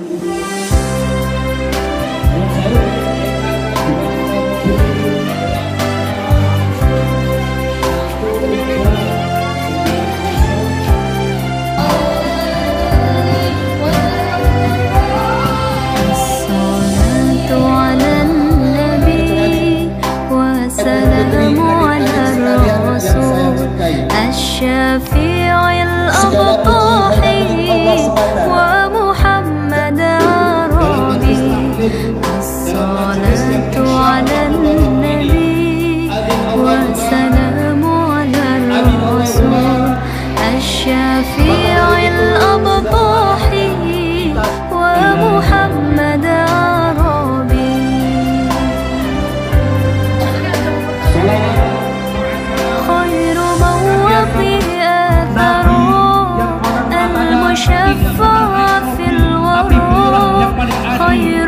Música you.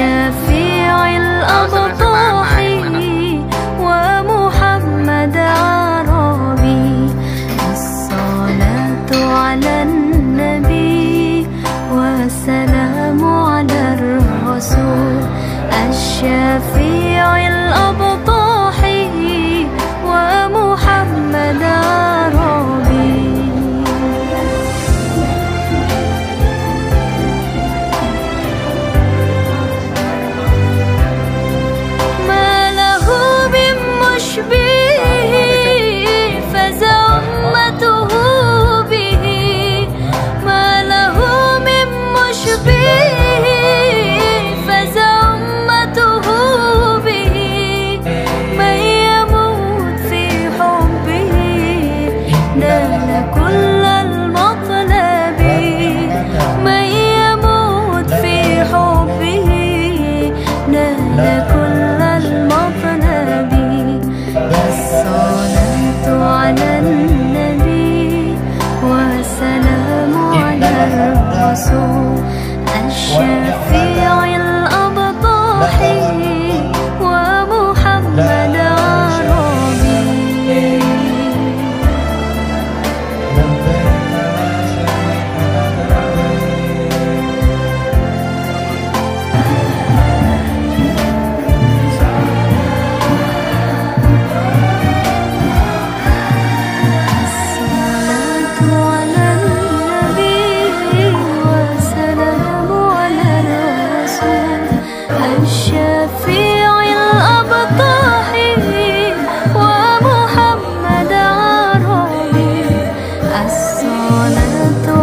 Yeah. 空と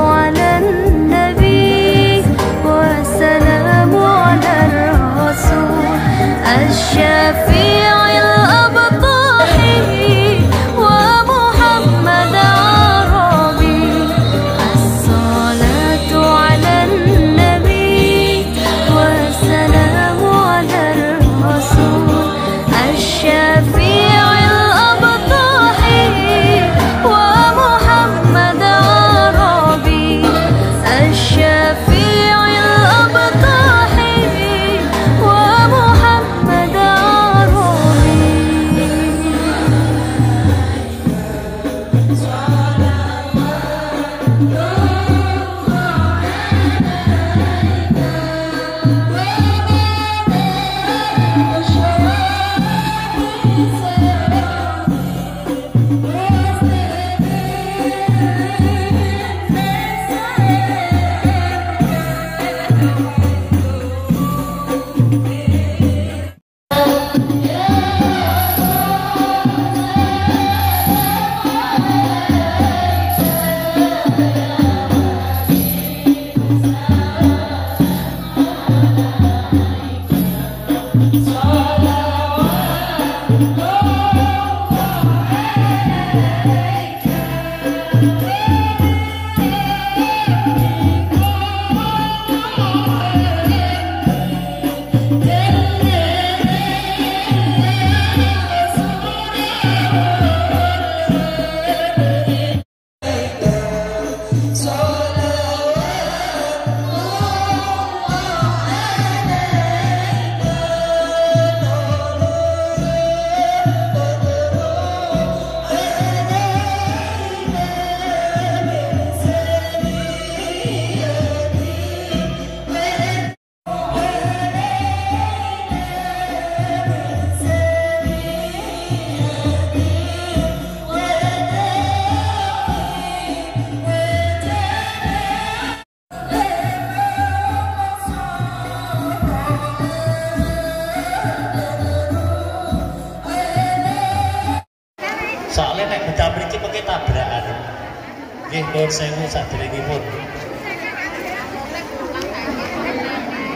nuwun sewu saderengipun.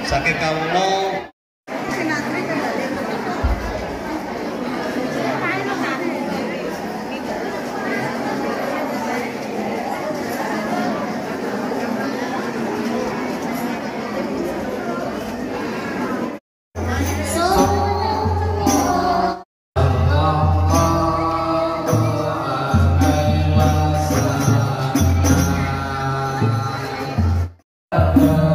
Saking kawula 아